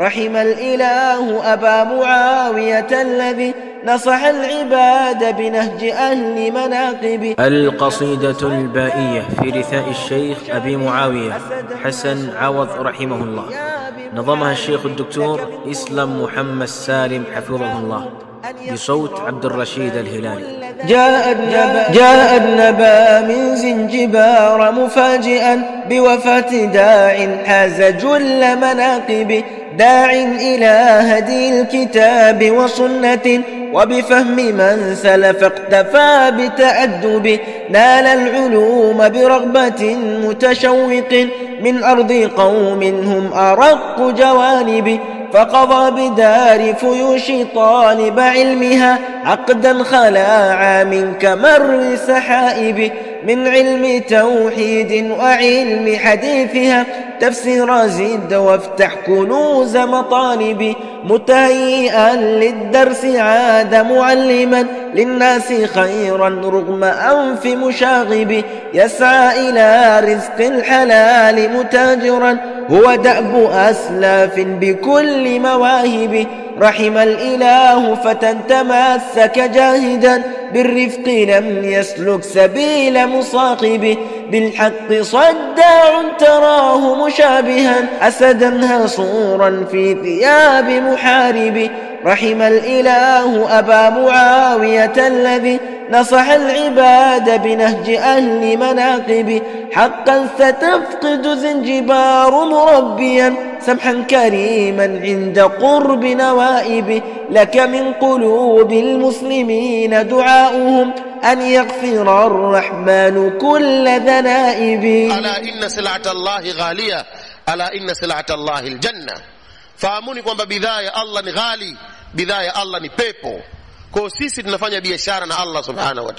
رحم الإله أبا معاوية الذي نصح العباد بنهج أهل مناقب. القصيدة البائية في رثاء الشيخ أبي معاوية حسن عوض رحمه الله. نظمها الشيخ الدكتور إسلام محمد سالم حفظه الله بصوت عبد الرشيد الهلالي. جاء النبا, جاء النبا من زنجبار مفاجئا بوفاة داع حاز جل مناقب. داع إلى هدي الكتاب وسنة وبفهم من سلف اقتفى بتأدب نال العلوم برغبة متشوق من أرض قوم هم أرق جوانب فقضى بدار فيوش طالب علمها عقدا خلاعا من كمر سحائب. من علم توحيد وعلم حديثها. تفسير زد وافتح كنوز مطالب متهيئا للدرس عاد معلما. للناس خيرا رغم أنف مشاغب. يسعى إلى رزق الحلال متاجرا. هو دأب أسلاف بكل مواهب. رحم الإله فتى تمسك جاهدا. بالرفق لم يسلك سبيل مصاقب بالحق صداع تراه مشابها. أسدا هصورا في ثياب محارب رحم الإله أبا معاوية الذي نصح العباد بنهج أهل مناقب حقا ستفقد زنجبار مربيا. سمحا كريما عند قرب نوائبه لك من قلوب المسلمين دعاؤهم أن يغفر الرحمن كل ذنائبي ألا إن سلعة الله غالية ألا إن سلعة الله الجنة. فأموني كما بداية الله غالي بداية الله ni pepo. Kwa sisi tunafanya biashara na Allah subhanahu wa